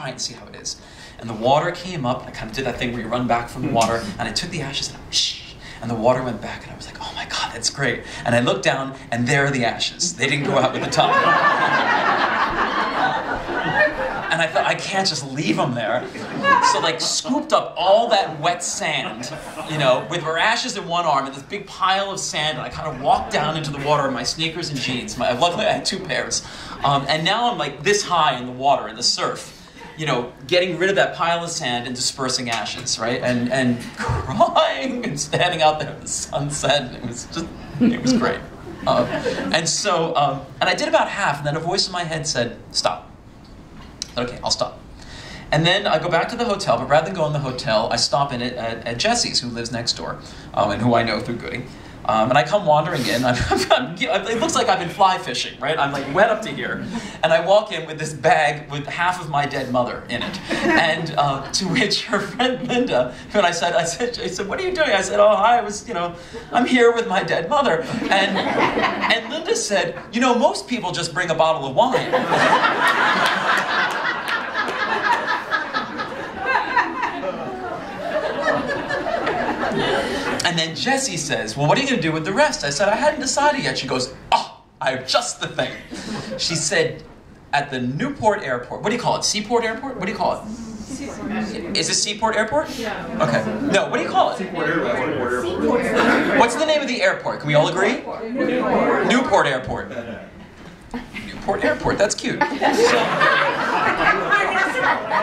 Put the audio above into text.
try and see how it is. And the water came up, and I kind of did that thing where you run back from the water, and I took the ashes and I shh, and the water went back, and I was like, oh my god, that's great. And I looked down, and there are the ashes. They didn't go out with the tub. and I thought, I can't just leave them there. So like scooped up all that wet sand, you know, with her ashes in one arm and this big pile of sand, and I kind of walked down into the water in my sneakers and jeans. My, luckily I had two pairs. Um, and now I'm like this high in the water, in the surf you know, getting rid of that pile of sand and dispersing ashes, right? And and crying and standing out there in the sunset. It was just, it was great. Um, and so, um, and I did about half, and then a voice in my head said, "Stop." Okay, I'll stop. And then I go back to the hotel, but rather than go in the hotel, I stop in it at, at Jesse's, who lives next door, um, and who I know through Goody. Um, and I come wandering in. I'm, I'm, it looks like I've been fly fishing, right? I'm like wet up to here. And I walk in with this bag with half of my dead mother in it. And uh, to which her friend Linda, when I said, I said, I said, what are you doing? I said, oh, hi, I was, you know, I'm here with my dead mother. And, and Linda said, you know, most people just bring a bottle of wine. And then Jesse says, Well, what are you going to do with the rest? I said, I hadn't decided yet. She goes, Oh, I have just the thing. She said, At the Newport Airport, what do you call it? Seaport Airport? What do you call it? Seaport. Is it Seaport Airport? Yeah. Okay. No, what do you call it? Seaport Airport. What's the name of the airport? Can we all agree? Newport. Newport Airport. Newport Airport. That's cute. So, yeah.